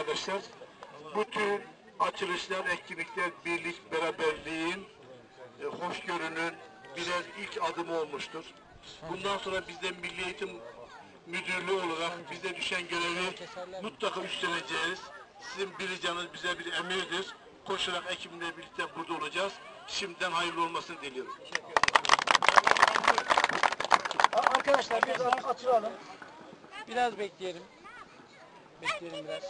arkadaşlar. Bütün açılışlar, etkinlikler, birlik, beraberliğin, e, hoşgörünün birer ilk adımı olmuştur. Bundan sonra biz de Milli Eğitim Müdürlüğü olarak bize düşen görevi mutlaka üstleneceğiz. Sizin bir bize bir emirdir. Koşarak ekibimle birlikte burada olacağız. Şimdiden hayırlı olmasını diliyorum. Arkadaşlar biz oturalım. Biraz bekleyelim. Bekleyelim biraz.